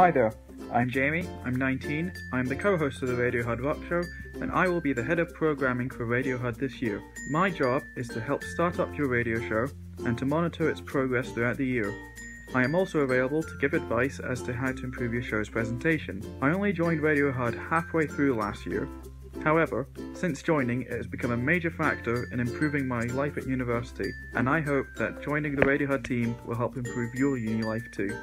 Hi there, I'm Jamie, I'm 19, I'm the co-host of the Radio Hud Rock Show, and I will be the head of programming for Radio Hud this year. My job is to help start up your radio show and to monitor its progress throughout the year. I am also available to give advice as to how to improve your show's presentation. I only joined Radio Hud halfway through last year, However, since joining, it has become a major factor in improving my life at university, and I hope that joining the Radio Hud team will help improve your uni life too.